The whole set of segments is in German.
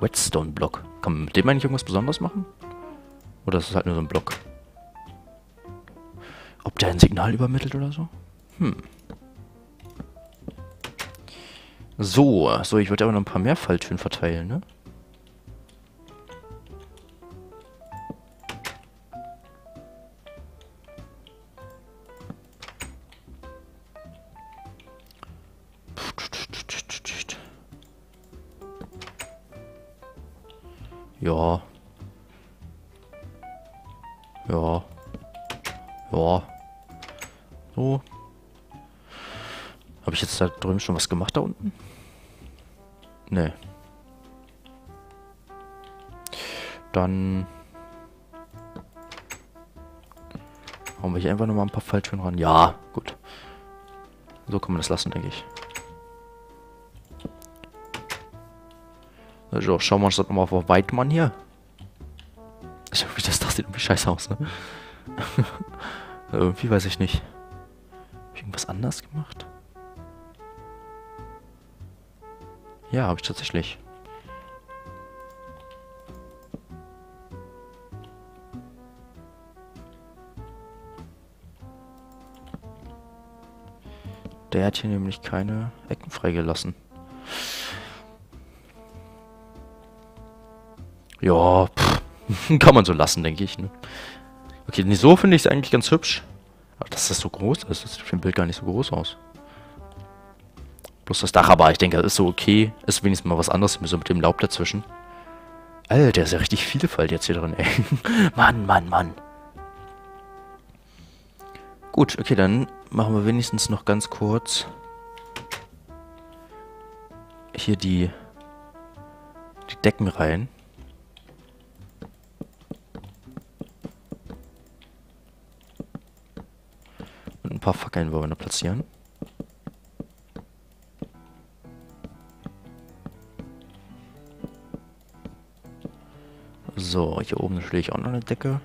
Whetstone-Block. Kann man mit dem eigentlich irgendwas Besonderes machen? Oder ist es halt nur so ein Block? Ob der ein Signal übermittelt oder so? Hm. So, so, ich wollte aber noch ein paar mehr Falltüren verteilen, ne? Ja. Ja. Ja. So. Habe ich jetzt da drüben schon was gemacht da unten? Nee. Dann hauen wir hier einfach nochmal ein paar Falltüren ran. Ja, gut. So kann man das lassen, denke ich. Also, schauen wir uns das nochmal auf Weidmann hier. Das, das sieht irgendwie scheiße aus, ne? irgendwie weiß ich nicht. Hab ich irgendwas anders gemacht? Ja, habe ich tatsächlich. Der hat hier nämlich keine Ecken freigelassen. Ja, pff, kann man so lassen, denke ich. Ne? Okay, nee, so finde ich es eigentlich ganz hübsch. Aber dass das so groß ist, das sieht für ein Bild gar nicht so groß aus. Bloß das Dach, aber ich denke, das ist so okay. Ist wenigstens mal was anderes, so mit dem Laub dazwischen. Alter, ist ja richtig Vielfalt jetzt hier drin, ey. Mann, Mann, Mann. Gut, okay, dann machen wir wenigstens noch ganz kurz hier die, die Decken rein. Ein paar Fackeln wollen wir platzieren. So, hier oben natürlich auch noch eine Decke.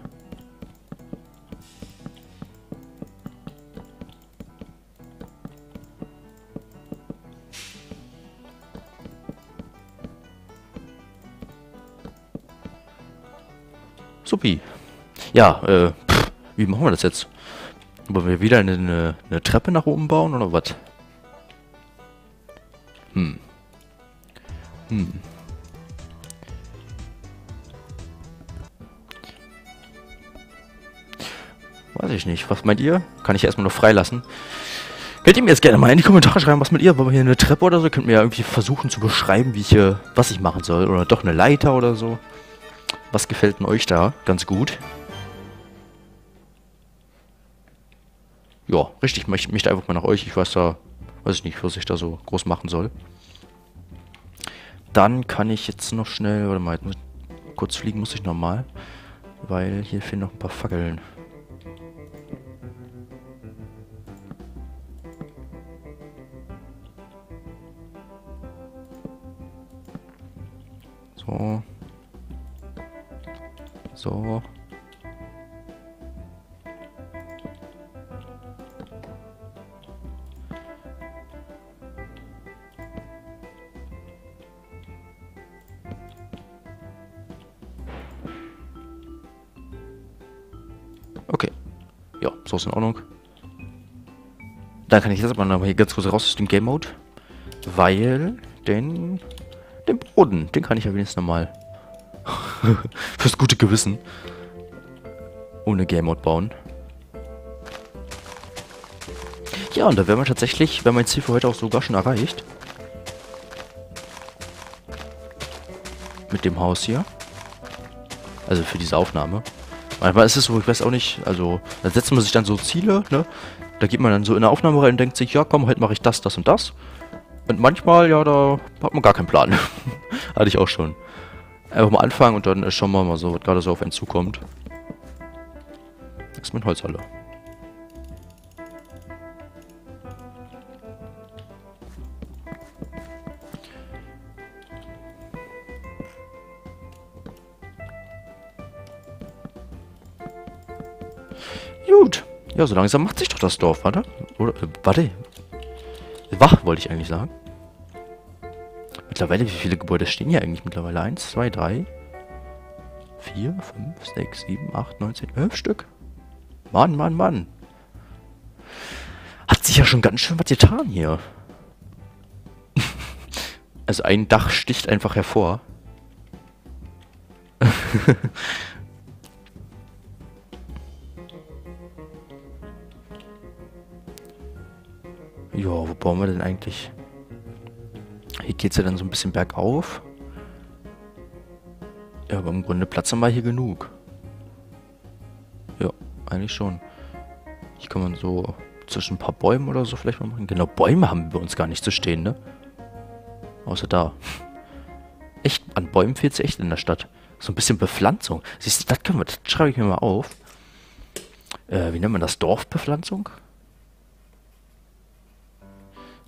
Supi. Ja, äh, pff, wie machen wir das jetzt? Wollen wir wieder eine, eine Treppe nach oben bauen oder was? Hm. Hm. Weiß ich nicht. Was meint ihr? Kann ich erstmal noch freilassen. Könnt ihr mir jetzt gerne mal in die Kommentare schreiben, was mit ihr? Wollen wir hier eine Treppe oder so? Könnt ihr mir irgendwie versuchen zu beschreiben, wie ich hier, was ich machen soll. Oder doch eine Leiter oder so. Was gefällt denn euch da ganz gut? Ja, richtig, ich möchte einfach mal nach euch. Ich weiß da, weiß ich nicht, was ich da so groß machen soll. Dann kann ich jetzt noch schnell, warte mal, kurz fliegen muss ich nochmal. Weil hier fehlen noch ein paar Fackeln. So. So. Ja, so ist in Ordnung. Dann kann ich jetzt aber noch hier ganz kurz raus aus dem Game Mode. Weil den, den Boden, den kann ich ja wenigstens nochmal fürs gute Gewissen ohne Game Mode bauen. Ja, und da wären wir tatsächlich, wenn mein Ziel für heute auch sogar schon erreicht. Mit dem Haus hier. Also für diese Aufnahme. Manchmal ist es so, ich weiß auch nicht, also da setzt man sich dann so Ziele, ne? Da geht man dann so in der Aufnahme rein und denkt sich, ja komm, heute mache ich das, das und das. Und manchmal, ja, da hat man gar keinen Plan. Hatte ich auch schon. Einfach mal anfangen und dann schauen wir mal so, was gerade so auf einen zukommt. Das ist mein Holzhalle. Gut. Ja, so langsam macht sich doch das Dorf, warte. Oder, äh, warte. Wach, wollte ich eigentlich sagen. Mittlerweile, wie viele Gebäude stehen hier eigentlich mittlerweile? Eins, zwei, drei, vier, fünf, sechs, sieben, acht, neun, zehn, elf Stück. Mann, Mann, Mann. Hat sich ja schon ganz schön was getan hier. also ein Dach sticht einfach hervor. ja, wo bauen wir denn eigentlich? Hier geht es ja dann so ein bisschen bergauf. Ja, aber im Grunde Platz haben wir hier genug. Ja, eigentlich schon. Hier kann man so zwischen ein paar Bäumen oder so vielleicht mal machen. Genau, Bäume haben wir uns gar nicht zu stehen, ne? Außer da. Echt, an Bäumen fehlt es echt in der Stadt. So ein bisschen Bepflanzung. Siehst du, das können wir, das schreibe ich mir mal auf. Äh, wie nennt man das? Dorfbepflanzung?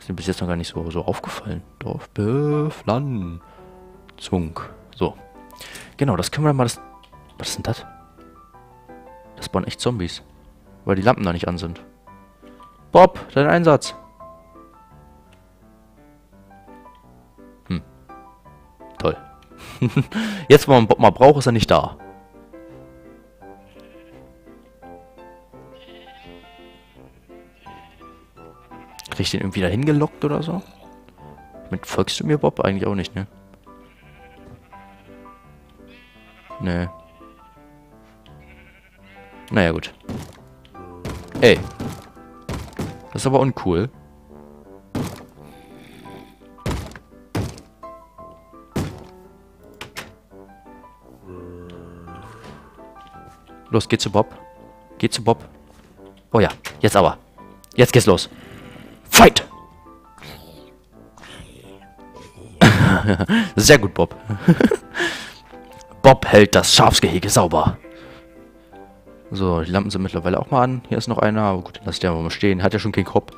Ist bis jetzt noch gar nicht so, so aufgefallen. Dorfbepflanzung. So. Genau, das können wir mal das... Was ist denn das? Das spawnen echt Zombies. Weil die Lampen da nicht an sind. Bob, dein Einsatz. Hm. Toll. Jetzt, wo man Bob mal braucht, ist er nicht da. Krieg ich den irgendwie dahin gelockt oder so? Mit folgst du mir, Bob? Eigentlich auch nicht, ne? Nee. Naja, gut. Ey. Das ist aber uncool. Los, geh zu Bob. Geh zu Bob. Oh ja, jetzt aber. Jetzt geht's los. Fight! Sehr gut, Bob. Bob hält das Schafsgehege sauber. So, die Lampen sind mittlerweile auch mal an. Hier ist noch einer, aber gut, lass den mal stehen. Hat ja schon keinen Kopf.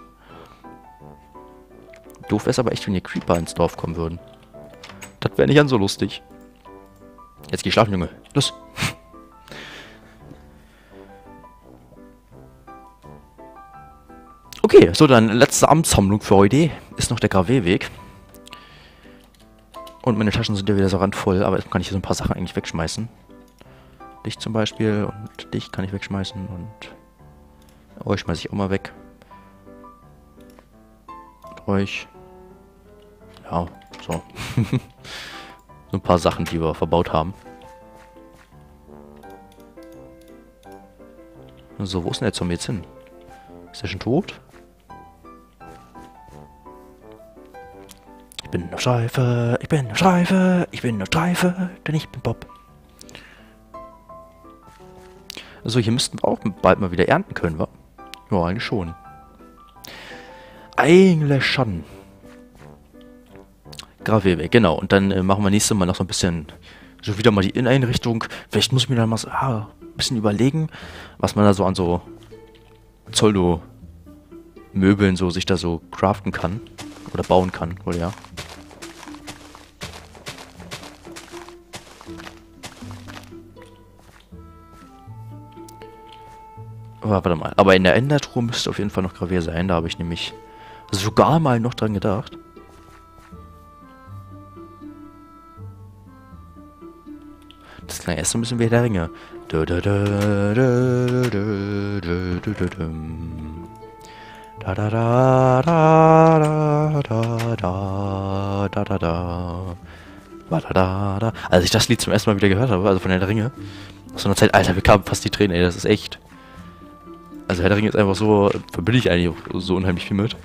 Doof wäre es aber echt, wenn hier Creeper ins Dorf kommen würden. Das wäre nicht ganz so lustig. Jetzt geh schlafen, Junge. Los. So dann letzte Amtssammlung für heute ist noch der Graveweg. Und meine Taschen sind ja wieder so randvoll, aber jetzt kann ich hier so ein paar Sachen eigentlich wegschmeißen. Dich zum Beispiel und dich kann ich wegschmeißen und euch schmeiße ich auch mal weg. Und euch. Ja, so. so ein paar Sachen, die wir verbaut haben. So, wo ist denn der Zombie jetzt hin? Ist er schon tot? Ich bin eine Schreife, ich bin eine Schreife, ich bin eine Schreife, denn ich bin Bob. Also hier müssten wir auch bald mal wieder ernten können, wa? Ja, eigentlich schon. Eigentlich schon. Gravierweg, genau. Und dann äh, machen wir nächstes Mal noch so ein bisschen, so wieder mal die Inneneinrichtung. Vielleicht muss ich mir dann mal so, ah, ein bisschen überlegen, was man da so an so Zoldo-Möbeln so sich da so craften kann. Oder bauen kann, wohl ja. Aber warte mal. Aber in der Endertruhe müsste auf jeden Fall noch Gravier sein. Da habe ich nämlich sogar mal noch dran gedacht. Das klang erst so ein bisschen wie der Ringe. Da da da da da da da da da da Als ich das Lied zum ersten Mal wieder gehört habe, also von der Ringe, aus so einer Zeit, Alter, wir kamen fast die Tränen, ey, das ist echt. Also Herr der Ringe ist einfach so, verbinde ich eigentlich auch so unheimlich viel mit.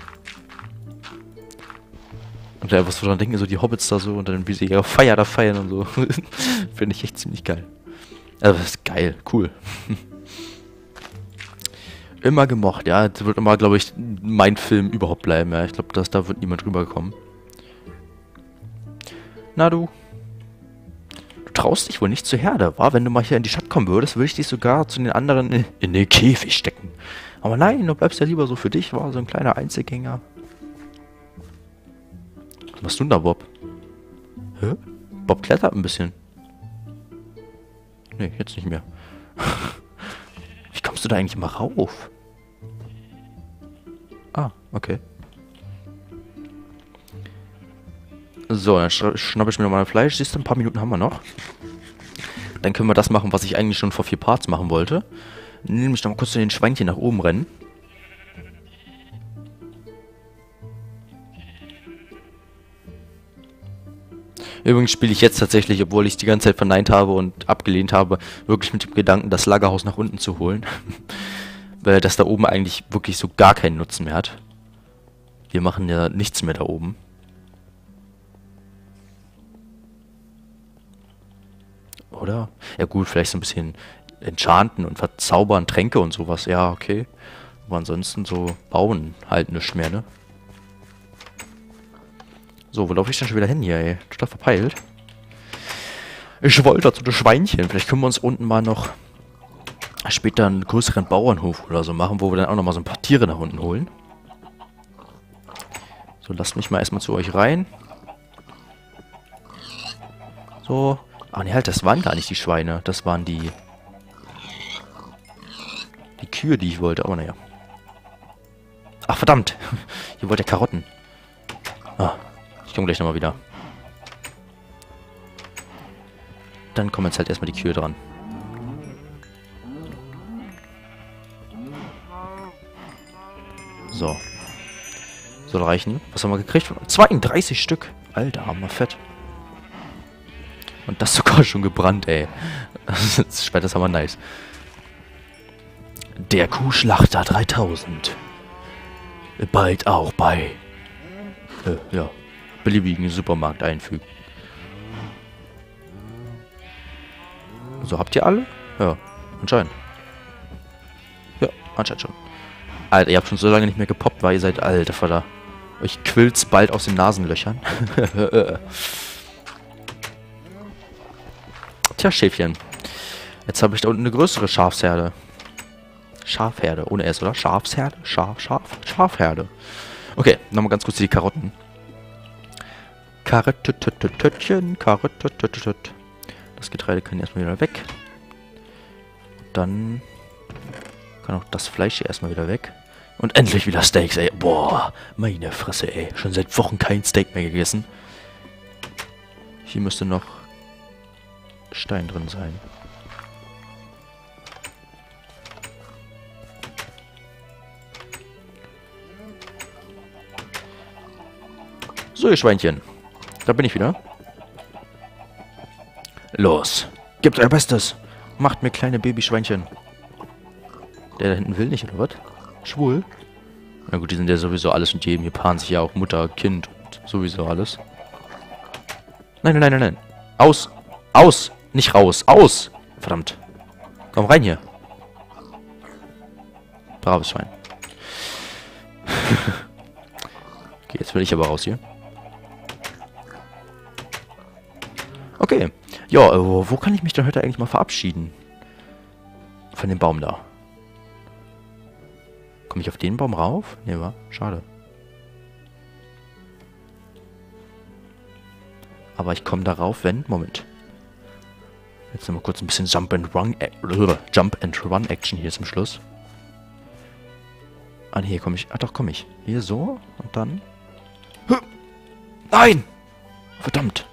Und da einfach so dran denken, so die Hobbits da so und dann wie sie ihre Feier da feiern und so. Finde ich echt ziemlich geil. Also das ist geil, cool. immer gemocht, ja. Das wird immer, glaube ich, mein Film überhaupt bleiben, ja. Ich glaube, da wird niemand rüberkommen. Na du? Traust dich wohl nicht zur Herde, war? Wenn du mal hier in die Stadt kommen würdest, würde ich dich sogar zu den anderen in, den Käfig stecken. Aber nein, du bleibst ja lieber so für dich, war so ein kleiner Einzelgänger. Was machst du denn da, Bob? Hä? Bob klettert ein bisschen. Nee, jetzt nicht mehr. Wie kommst du da eigentlich mal rauf? Ah, okay. So, dann schnappe ich mir nochmal Fleisch. Siehst du, ein paar Minuten haben wir noch. Dann können wir das machen, was ich eigentlich schon vor vier Parts machen wollte. Nämlich noch mal kurz zu den Schweinchen nach oben rennen. Übrigens spiele ich jetzt tatsächlich, obwohl ich die ganze Zeit verneint habe und abgelehnt habe, wirklich mit dem Gedanken, das Lagerhaus nach unten zu holen. Weil das da oben eigentlich wirklich so gar keinen Nutzen mehr hat. Wir machen ja nichts mehr da oben. Oder? Ja gut, vielleicht so ein bisschen enchanten und verzaubern, Tränke und sowas. Ja, okay. Aber ansonsten so bauen halt nichts mehr, ne? So, wo laufe ich denn schon wieder hin hier, ey? Total verpeilt. Ich wollte zu den Schweinchen. Vielleicht können wir uns unten mal noch später einen größeren Bauernhof oder so machen, wo wir dann auch noch mal so ein paar Tiere nach unten holen. So, lasst mich mal erstmal zu euch rein. So. Ah, ne, halt, das waren gar nicht die Schweine. Das waren die... Die Kühe, die ich wollte. Aber naja. Ach, verdammt. Ihr wollt ja Karotten. Ah. Ich komme gleich nochmal wieder. Dann kommen jetzt halt erstmal die Kühe dran. So. Soll reichen. Was haben wir gekriegt? 32 Stück. Alter, haben wir fett. Und das sogar schon gebrannt, ey. Das ist aber nice. Der Kuhschlachter 3000. Bald auch bei. Äh, ja beliebigen Supermarkt einfügen. So, habt ihr alle? Ja, anscheinend. Ja, anscheinend schon. Alter, ihr habt schon so lange nicht mehr gepoppt, weil ihr seid alter Vater. Euch quillt's bald aus den Nasenlöchern. Tja, Schäfchen. Jetzt habe ich da unten eine größere Schafsherde. Schafherde, ohne S, oder? Schafsherde? Schaf, Schaf, Schafherde. Okay, nochmal ganz kurz die Karotten. Karottchen, Karottchen. Das Getreide kann erstmal wieder weg. Dann kann auch das Fleisch hier erstmal wieder weg. Und endlich wieder Steaks, ey. Boah, meine Fresse, ey. Schon seit Wochen kein Steak mehr gegessen. Hier müsste noch Stein drin sein. So, ihr Schweinchen. Da bin ich wieder. Los. Gebt euer Bestes. Macht mir kleine Babyschweinchen. Der da hinten will nicht, oder was? Schwul? Na gut, die sind ja sowieso alles und jedem. Hier paaren sich ja auch Mutter, Kind und sowieso alles. Nein, nein, nein, nein. Aus. Aus. Nicht raus. Aus. Verdammt. Komm rein hier. Braves Schwein. okay, jetzt will ich aber raus hier. Okay. Ja, äh, wo kann ich mich denn heute eigentlich mal verabschieden? Von dem Baum da. Komme ich auf den Baum rauf? Ne, war schade. Aber ich komme darauf, wenn... Moment. Jetzt nochmal kurz ein bisschen Jump and Run... Jump and Run Action hier zum Schluss. Ah, nee, hier komme ich... Ah, doch, komme ich. Hier so und dann... Nein! Verdammt!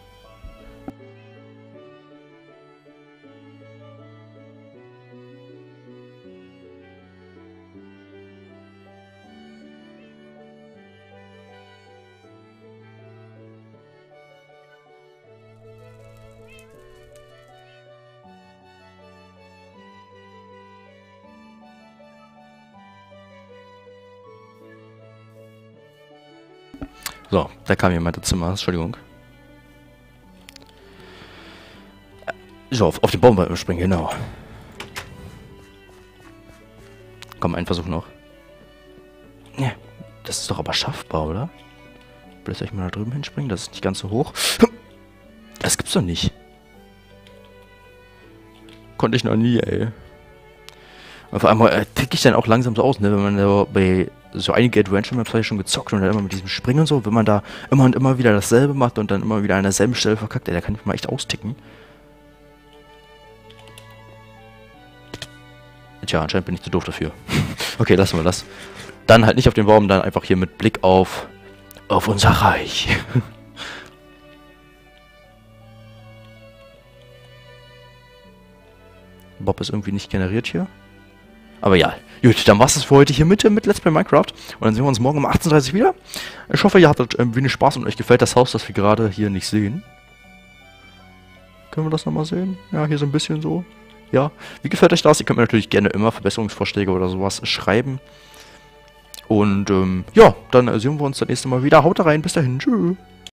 So, da kam jemand ins Zimmer. Entschuldigung. So, auf, auf den Baum springen, genau. Komm, ein Versuch noch. Ja, das ist doch aber schaffbar, oder? Soll ich mal da drüben hinspringen? Das ist nicht ganz so hoch. Das gibt's doch nicht. Konnte ich noch nie, ey. Auf einmal äh, tick ich dann auch langsam so aus, ne? Wenn man da bei so einige Adventure-Maps habe schon gezockt und dann immer mit diesem Springen und so, wenn man da immer und immer wieder dasselbe macht und dann immer wieder an derselben Stelle verkackt, ey, da kann ich mal echt austicken. Tja, anscheinend bin ich zu doof dafür. okay, lassen wir das. Dann halt nicht auf den Baum, dann einfach hier mit Blick auf, auf unser Reich. Bob ist irgendwie nicht generiert hier. Aber ja, gut, dann war es für heute hier mit, mit Let's Play Minecraft. Und dann sehen wir uns morgen um 18.30 Uhr wieder. Ich hoffe, ihr hattet ein wenig Spaß und euch gefällt das Haus, das wir gerade hier nicht sehen. Können wir das nochmal sehen? Ja, hier so ein bisschen so. Ja, wie gefällt euch das? Ihr könnt mir natürlich gerne immer Verbesserungsvorschläge oder sowas schreiben. Und ähm, ja, dann sehen wir uns das nächste Mal wieder. Haut rein, bis dahin, tschüss.